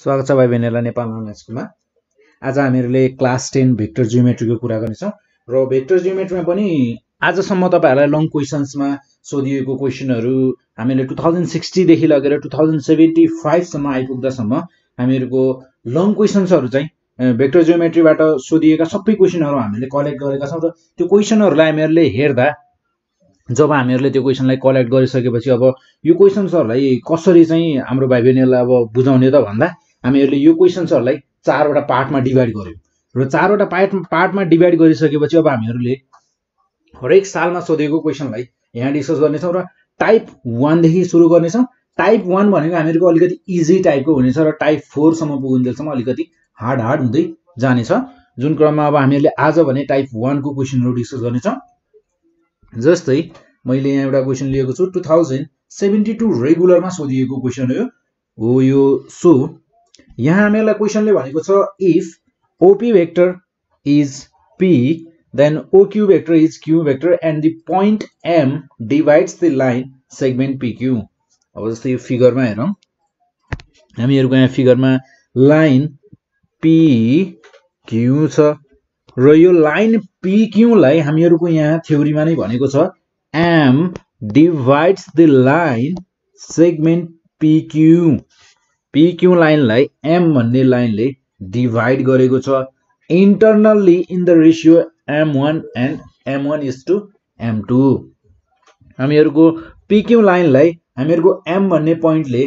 स्वागत छ भाइ बहिनीहरूलाई नेपाल अनलाइन स्कुलमा। आज हामीहरूले क्लास टेन भेक्टर जियोमेट्रीको कुरा गर्नेछौँ र भेक्टर जियोमेट्रीमा पनि आजसम्म तपाईँहरूलाई लङ क्वेसन्समा सोधिएको क्वेसनहरू हामीले टु थाउजन्ड सिक्सटीदेखि लगेर टु थाउजन्ड सेभेन्टी फाइभसम्म आइपुग्दासम्म हामीहरूको लङ क्वेसन्सहरू चाहिँ भेक्टर जियोमेट्रीबाट सोधिएका सबै क्वेसनहरू हामीले कलेक्ट गरेका छौँ र त्यो क्वेसनहरूलाई हामीहरूले हेर्दा जब हामीहरूले त्यो क्वेसनलाई कलेक्ट गरिसकेपछि अब यो क्वेसन्सहरूलाई कसरी चाहिँ हाम्रो भाइ बहिनीहरूलाई अब बुझाउने त भन्दा हामीहरूले यो क्वेसन्सहरूलाई चारवटा पार्टमा डिभाइड गऱ्यौँ। र चारवटा पार्ट पार्टमा डिभाइड गरिसकेपछि अब हामीहरूले हरेक सालमा सोधेको क्वेसनलाई यहाँ डिस्कस गर्नेछौँ र टाइप वानदेखि सुरु गर्नेछौँ। टाइप वान भनेको हामीहरूको अलिकति इजी टाइपको हुनेछ र टाइप फोरसम्म पुगुन्जेलसम्म अलिकति हार्ड हार्ड हुँदै जानेछ। जुन क्रममा अब हामीहरूले आज भने टाइप वानको क्वेसनहरू डिस्कस गर्नेछौँ। जस्तै मैले यहाँ एउटा क्वेसन लिएको छु टु थाउजन्ड सेभेन्टी टू रेगुलरमा सोधिएको क्वेसन हो यो सो यहाँ हामीलाई क्वेसनले भनेको छ if OP vector is P then OQ vector is Q vector and the point M divides the line segment PQ अब जस्तै यो फिगरमा हेरौँ। हामीहरूको यहाँ फिगरमा लाइन पी क्यु छ र यो लाइन पिक्युलाई हामीहरूको यहाँ थ्योरीमा नै भनेको छ M divides the line segment PQ PQ लाइनलाई M भन्ने लाइनले डिभाइड गरेको छ। Internally in the ratio M one and M one is to M two हामीहरूको पिक्यु लाइनलाई हामीहरूको एम भन्ने पोइन्टले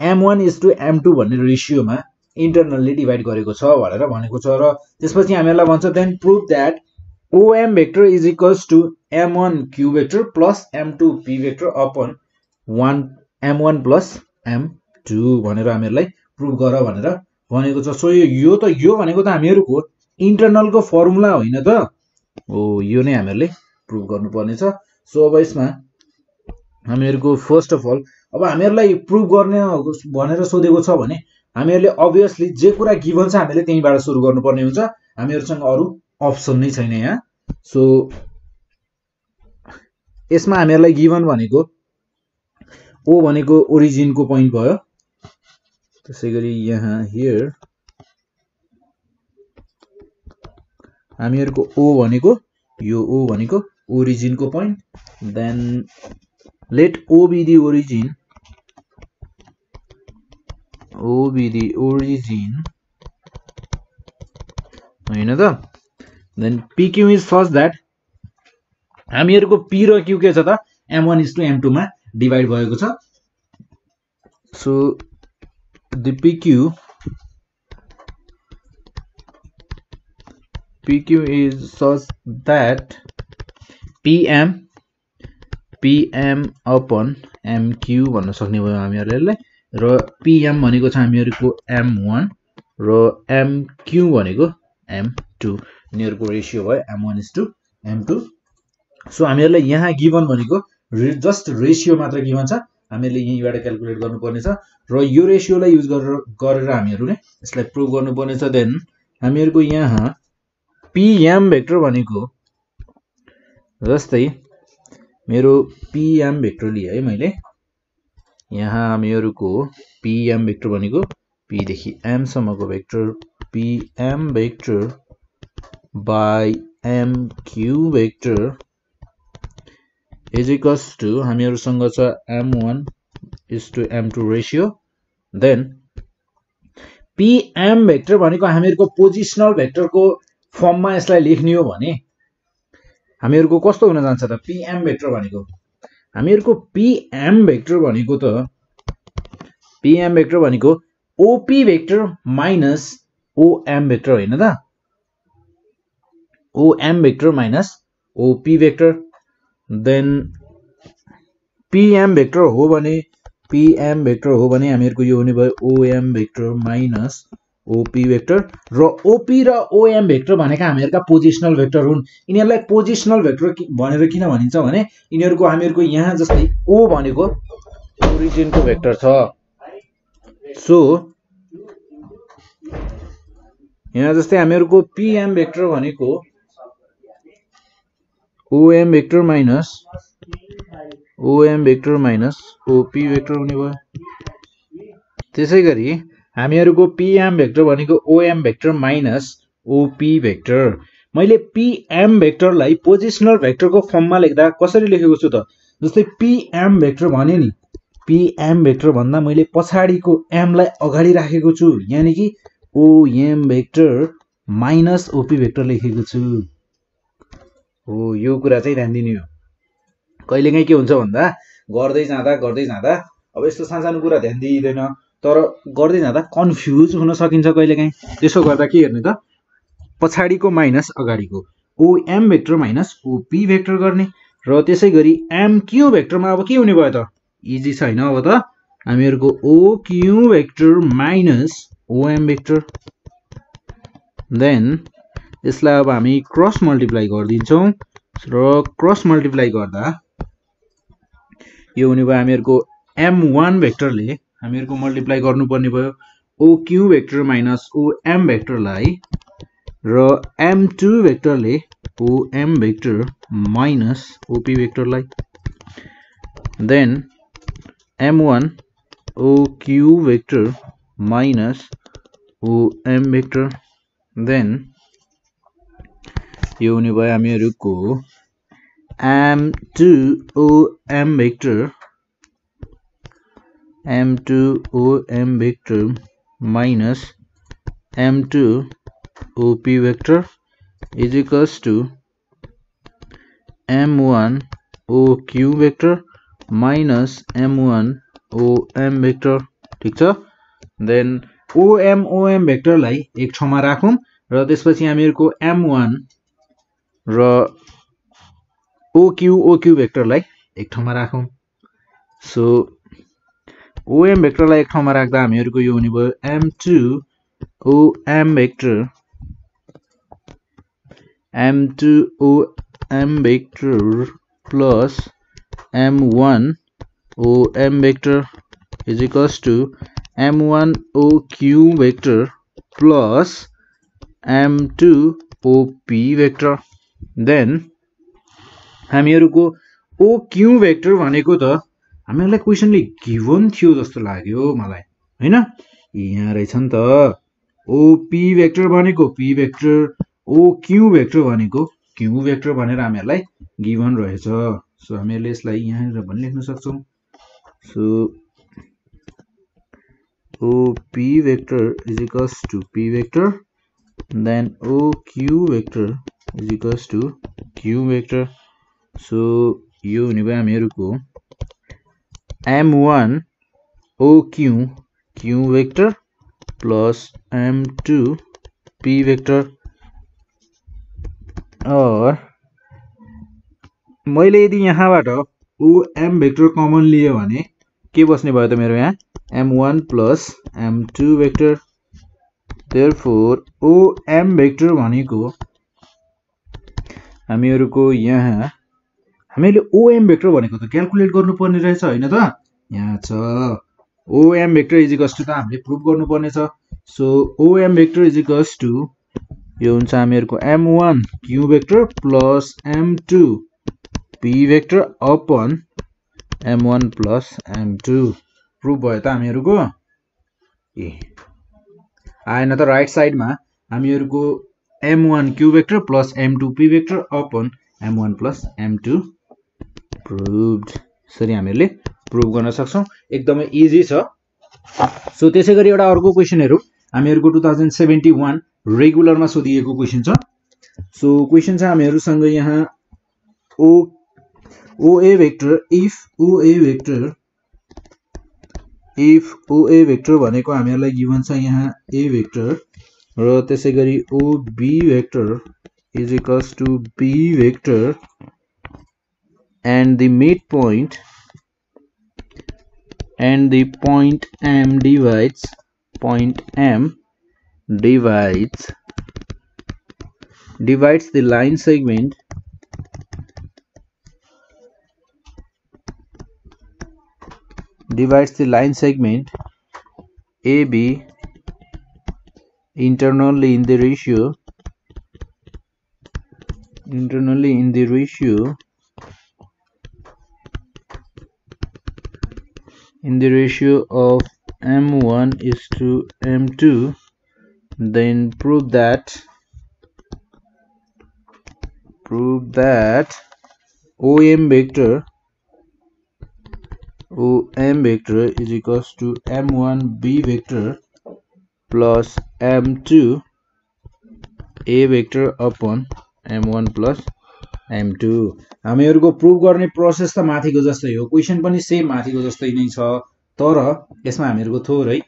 M one is to M two भन्ने रेसियोमा इन्टरनल्ली डिभाइड गरेको छ भनेर भनेको छ र त्यसपछि हामीहरूलाई भन्छ then prove that OM vector is equals to M one Q vector plus M two P vector upon one M one plus M two भनेर हामीहरूलाई प्रुभ गर भनेर भनेको छ। सो यो त यो भनेको त हामीहरूको इन्टरनलको फर्मुला होइन त। हो यो नै हामीहरूले प्रुभ गर्नुपर्ने छ सो अब यसमा हामीहरूको फर्स्ट अफ अल अब हामीहरूलाई प्रुभ गर्ने भनेर सोधेको छ भने हामीहरूले अभियसली जे कुरा गिभन छ हामीले त्यहीँबाट सुरु गर्नुपर्ने हुन्छ। हामीहरूसँग अरू अप्सन नै छैन यहाँ। सो यसमा हामीहरूलाई गिभन भनेको ओ भनेको ओरिजिनको पोइन्ट भयो। त्यसै गरी यहाँ हियर हामीहरूको ओ भनेको यो ओ भनेको ओरिजिनको point then let O be the origin O be the origin होइन त? Then PQ is first that हामीहरूको पी र क्यु के छ त? M one is to M टूमा divide भएको छ। So the PQ PQ is such that PM PM upon MQ भन्न सक्ने भयो हामीहरूले र पिएम भनेको छ हामीहरूको एम वान र एमक्यु भनेको एम टू यिनीहरूको रेसियो भयो M one is to M two so हामीहरूलाई यहाँ गिभन भनेको जस्ट रेसियो मात्र गिभन छ। हामीले यहीँबाट क्यालकुलेट गर्नुपर्नेछ र यो रेसियोलाई युज गरेर गरेर हामीहरूले यसलाई प्रुभ गर्नुपर्नेछ. देन हामीहरूको यहाँ पिएम भेक्टर भनेको जस्तै मेरो पिएम भेक्टर लिएँ है मैले। यहाँ हामीहरूको पिएम भेक्टर भनेको पीदेखि एमसम्मको vector PM vector by MQ vector is equals to हामीहरूसँग छ M one is to M two ratio then PM vector भनेको हामीहरूको पोजिसनल भेक्टरको फर्ममा यसलाई लेख्ने हो भने हामीहरूको कस्तो हुन जान्छ त? पिएम भेक्टर भनेको। हामीहरूको पिएम भेक्टर भनेको त पिएम भेक्टर भनेको OP vector minus OM vector होइन त? OM vector minus OP vector then PM vector हो भने पिएम भेक्टर हो भने हामीहरूको यो हुने भयो OM vector minus OP vector र ओपी र ओएम भेक्टर भनेका हामीहरूका पोजिसनल भेक्टर हुन् यिनीहरूलाई पोजिसनल भेक्टर भनेर किन भनिन्छ भने यिनीहरूको हामीहरूको यहाँ जस्तै ओ भनेको ओरिजिनको भेक्टर छ सो यहाँ जस्तै हामीहरूको पिएम भेक्टर भनेको OM vector minus OM vector minus OP vector हुने भयो। त्यसै गरी हामीहरूको पिएम भेक्टर भनेको OM vector minus OP vector मैले पिएम भेक्टरलाई पोजिसनल भेक्टरको फर्ममा लेख्दा कसरी लेखेको छु त? जस्तै पिएम भेक्टर भने नि पिएम भेक्टर भन्दा मैले पछाडिको एमलाई अगाडि राखेको छु। यानि कि OM vector minus OP vector लेखेको छु। हो यो कुरा चाहिँ ध्यान दिने हो। कहिलेकाहीँ के हुन्छ भन्दा गर्दै जाँदा गर्दै जाँदा अब यस्तो सानसानो कुरा ध्यान दिइँदैन तर गर्दै जाँदा कन्फ्युज हुन सकिन्छ कहिलेकाहीँ। त्यसो गर्दा के गर्ने त पछाडिको माइनस अगाडिको OM vector minus OP vector गर्ने र त्यसै गरी एमक्यु भेक्टरमा अब के हुने भयो त? इजी छैन अब त। हामीहरूको OQ vector minus OM vector. Then यसलाई अब हामी क्रस मल्टिप्लाई गरिदिन्छौँ। र क्रस मल्टिप्लाई गर्दा यो हुने भयो हामीहरूको एम वान भेक्टरले हामीहरूको मल्टिप्लाई गर्नुपर्ने भयो ओक्यु भेक्टर माइनस ओएम भेक्टरलाई र एम टू भेक्टरले OM vector minus OP भेक्टरलाई then M one OQ vector minus OM vector then यो हुने भयो हामीहरूको। M two OM vector M two OM vector minus M two OP vector equals to M one OQ vector minus M one OM vector ठिक छ? Then ओएमओएम भेक्टरलाई एक ठाउँमा राखौँ र त्यसपछि हामीहरूको एम वान र ओक्यु ओक्यु भेक्टरलाई एक ठाउँमा राखौँ। सो ओएम भेक्टरलाई एक ठाउँमा राख्दा हामीहरूको यो हुने भयो M two OM vector M two OM vector plus M one OM vector is equals to M one OQ vector plus M two OP vector. Then हामीहरूको ओक्यु भेक्टर भनेको त हामीहरूलाई क्वेसनले गिभन थियो जस्तो लाग्यो मलाई होइन? यहाँ रहेछ नि त ओपी भेक्टर भनेको पी भेक्टर ओक्यु भेक्टर भनेको क्यु भेक्टर भनेर हामीहरूलाई गिभन रहेछ। सो हामीहरूले यसलाई यहाँनिर पनि लेख्न सक्छौँ। So OP vector is equals to P vector then OQ vector is equals to Q vector so यो हुने भयो हामीहरूको M one OQ Q vector plus M two P vector और मैले यदि यहाँबाट ओएम भेक्टर कमन लियो के बस्ने भयो त मेरो यहाँ? M one plus M two vector therefore OM vector भनेको हामीहरूको यहाँ हामीले ओएम भेक्टर भनेको त क्यालकुलेट गर्नुपर्ने रहेछ होइन त? यहाँ छ। ओएम भेक्टर इजिकस टु त हामीले प्रुभ गर्नुपर्ने छ। सो ओएम भेक्टर इजिकस टु यो हुन्छ हामीहरूको M one Q vector plus M two P vector upon M one plus M two prove भयो त हामीहरूको? ए आएन त राइट साइडमा हामीहरूको M one Q vector plus M two P vector upon M one plus M two proved यसरी हामीहरूले प्रुभ गर्न सक्छौँ। एकदमै इजी छ। सो त्यसै गरी एउटा अर्को क्वेसनहरू हामीहरूको टु थाउजन्ड सेभेन्टी वान रेगुलरमा सोधिएको क्वेसन छ। सो क्वेसन छ हामीहरूसँग यहाँ O OA vector if OA vector if O A vector Hamir given छ यहाँ A vector रेगरी OB vector is equals to B vector and the mid point and the point M divides point M divides divides the line segment divides the line segment AB internally in the ratio internally in the ratio in the ratio of m1 is to m2 then prove that prove that om vector om vector is equals to m1 b vector plus m2 a vector upon m1 plus m2 हामीहरूको prove गर्ने process त माथिको जस्तै हो question पनि same माथिको जस्तै नै छ तर यसमा हामीहरूको थोरै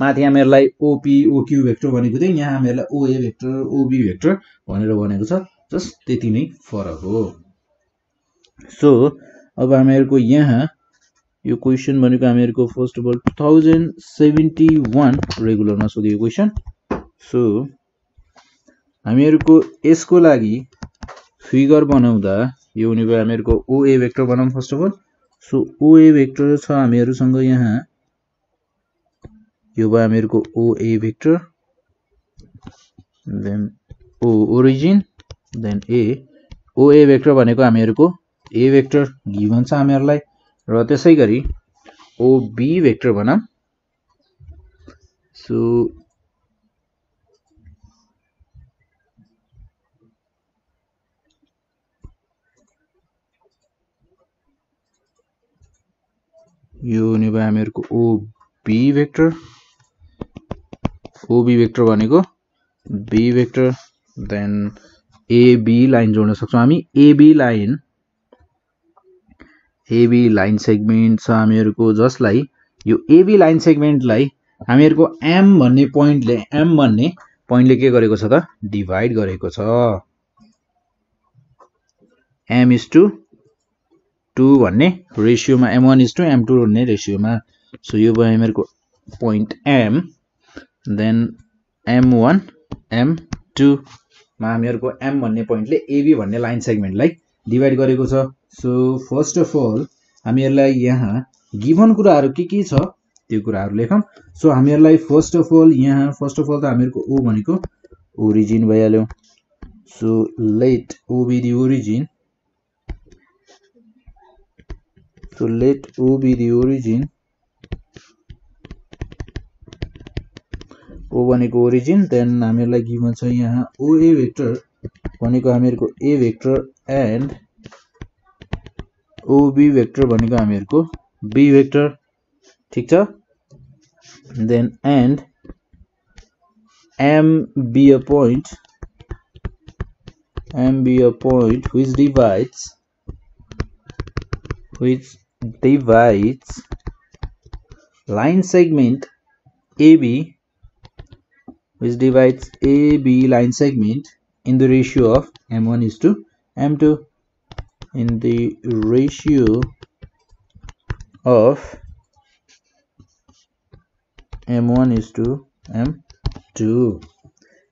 माथि हामीहरूलाई ओपी ओक्यु भेक्टर भनेको थियो यहाँ हामीहरूलाई ओए भेक्टर ओबी भेक्टर भनेर भनेको छ जस्ट त्यति नै फरक हो। सो अब हामीहरूको यहाँ यो क्वेसन भनेको हामीहरूको first of all two thousand seventy one रेगुलरमा सोधिएको क्वेसन सो हामीहरूको यसको लागि फिगर बनाउँदा यो हुने भयो हामीहरूको ओए भेक्टर बनाऊँ first of all so OA vector छ हामीहरूसँग यहाँ। यो भयो हामीहरूको OA vector then O origin then A OA vector भनेको हामीहरूको ए भेक्टर गिभन छ हामीहरूलाई र त्यसै गरी ओबी भेक्टर भनौँ सो यो हुने भयो हामीहरूको ओबी भेक्टर ओबी भेक्टर भनेको B vector then AB line जोड्न सक्छौँ हामी। AB line AB line segment छ हामीहरूको जसलाई यो एबी लाइन सेगमेन्टलाई हामीहरूको एम भन्ने पोइन्टले एम भन्ने पोइन्टले के गरेको छ त? डिभाइड गरेको छ। एम इज टु टू भन्ने रेसियोमा M one is to M two भन्ने रेसियोमा सो यो भयो हामीहरूको point M then M one am टूमा हामीहरूको एम भन्ने पोइन्टले एबी भन्ने लाइन सेगमेन्टलाई डिभाइड गरेको छ। सो फर्स्ट अफ अल हामीहरूलाई यहाँ गिभन कुराहरू के के छ त्यो कुराहरू लेखौँ। सो हामीहरूलाई फर्स्ट अफ अल यहाँ फर्स्ट अफ अल त हामीहरूको ओ भनेको ओरिजिन भइहाल्यो। So let O be the origin so let O be the origin O भनेको ओरिजिन देन हामीहरूलाई गिभन छ यहाँ ओए भेक्टर भनेको हामीहरूको A vector and OB vector भनेको हामीहरूको बी भेक्टर ठिक छ then and M B a point M B a point which divides which divides line segment AB which divides AB line segment in the ratio of M1 is to M2 in the ratio of m1 is to m2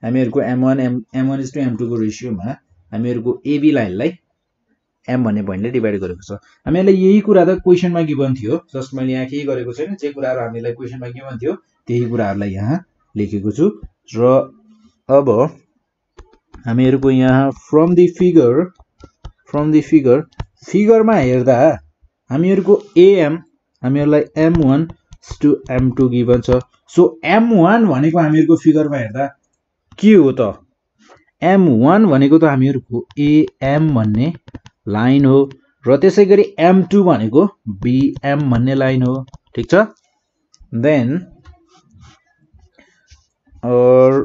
हामीहरूको M one M M one is to M टूको रेसियोमा हामीहरूको AB लाइनलाई M भन्ने पोइन्टले divide गरेको छ। हामीहरूलाई यही कुरा त क्वेसनमा गिभन थियो जस्ट मैले यहाँ केही गरेको छैन। जे कुराहरू हामीलाई क्वेसनमा गिभन थियो त्यही कुराहरूलाई यहाँ लेखेको छु। र अब हामीहरूको यहाँ from the figure from the figure फिगरमा हेर्दा हामीहरूको एएम हामीहरूलाई M one to M two given छ. सो एम वान भनेको हामीहरूको फिगरमा हेर्दा के हो त? एम वान भनेको त हामीहरूको एएम भन्ने लाइन हो र त्यसै गरी एम टू भनेको बिएम भन्ने लाइन हो। ठिक छ? देन और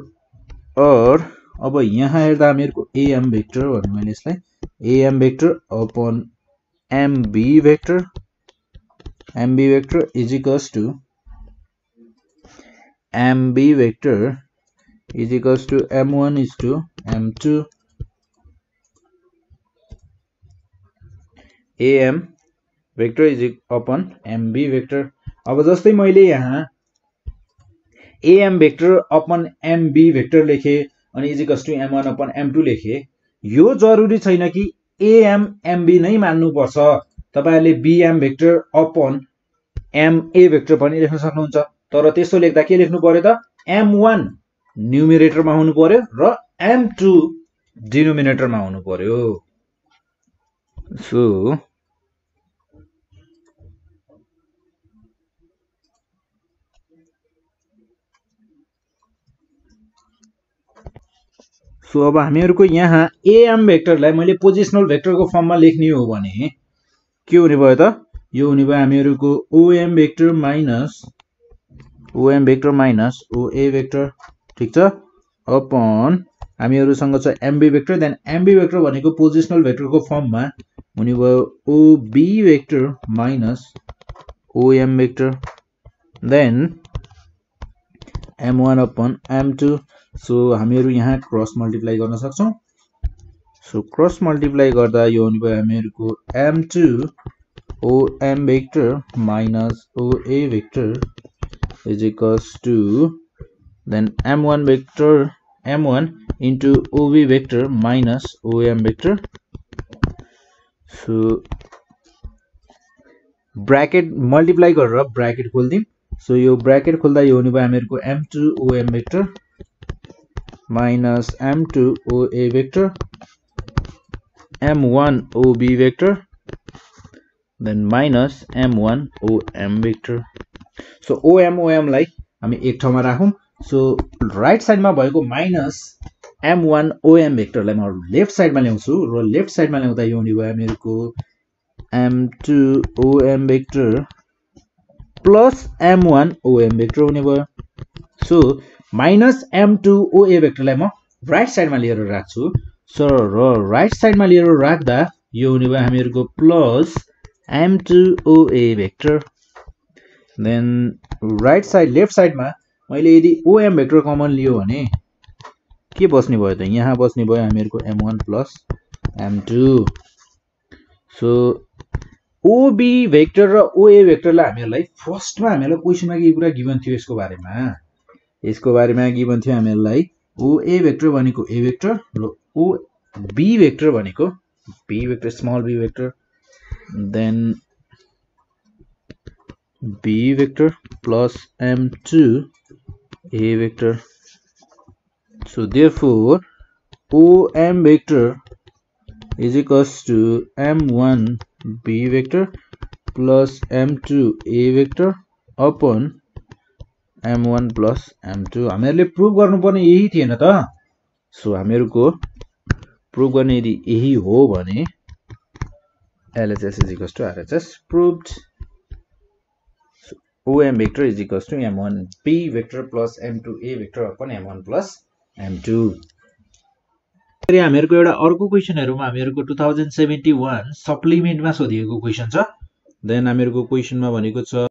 और अब यहाँ हेर्दा हामीहरूको एएम भेक्टर भन्नु मैले यसलाई M vector upon M B vector M B vector is equals to M B vector is equals to M one is to M two M vector is upon M B vector अब जस्ते मैं यहाँ AM vector upon M B vector लेखे as to M one upon M two लेखे। यो जरुरी छैन कि एएमएमबी नै मान्नुपर्छ। तपाईँहरूले BM vector upon MA vector पनि लेख्न सक्नुहुन्छ। तर त्यसो लेख्दा के लेख्नु पर्यो त? एम वान न्युमिरेटरमा हुनु पर्यो र एम टू डिनोमिनेटरमा हुनु पर्यो। सो सो अब हामीहरूको यहाँ एएम भेक्टरलाई मैले पोजिसनल भेक्टरको फर्ममा लेख्ने हो भने के हुने भयो त? यो हुने भयो हामीहरूको OM vector minus OM vector minus OA vector ठिक छ? अपन हामीहरूसँग छ MB vector then MB vector भनेको पोजिसनल भेक्टरको फर्ममा हुने भयो OB vector minus OM vector then M one upon M two so हामीहरू यहाँ क्रस मल्टिप्लाई गर्न सक्छौँ। सो क्रस मल्टिप्लाई गर्दा यो हुने भयो हामीहरूको M two OM vector minus OA vector is equals to then M one vector M one into OB vector minus OM vector so bracket multiply गरेर ब्राकेट खोलिदिउँ। So यो ब्राकेट खोल्दा यो हुने भयो हामीहरूको M two OM vector minus m2 OA vector m1 OB vector then minus m1 OM vector. So OM OM लाई हामी एक ठाउँमा राखौँ। सो राइट साइडमा भएको माइनस एम वान ओएम भेक्टरलाई म लेफ्ट साइडमा ल्याउँछु र लेफ्ट साइडमा ल्याउँदा यो हुने भयो मेरो M two OM vector plus M one OM vector हुने भयो। सो माइनस एम टू ओए भेक्टरलाई म राइट साइडमा लिएर राख्छु। सो र राइट साइडमा लिएर राख्दा यो हुने भयो हामीहरूको plus M two OA vector. Then right side left साइडमा मैले यदि ओएम भेक्टर कमन लियो भने के बस्ने भयो त? यहाँ बस्ने भयो हामीहरूको M one plus M two. So OB vector र ओए भेक्टरलाई हामीहरूलाई फर्स्टमा हामीहरूलाई क्वेसनमा केही कुरा गिभन थियो यसको बारेमा। यसको बारेमा गिभन थियो हामीहरूलाई ओ ए भेक्टर भनेको ए भेक्टर र ओ बी भनेको B vector small B vector then B vector plus M two A vector so, therefore OM vector is equals to M1 B vector plus M2 A vector upon M one plus M two हामीहरूले prove गर्नुपर्ने यही थिएन त। So हामीहरूको prove गर्ने यदि यही हो भने LHS is equals to RHS proved OM vector is equals to M one P vector plus M two A vector upon M one plus M two हामीहरूको एउटा अर्को क्वेसनहरूमा हामीहरूको टु थाउजन्ड सेभेन्टी वान सप्लिमेन्टमा सोधिएको क्वेसन छ। Then हामीहरूको क्वेसनमा भनेको छ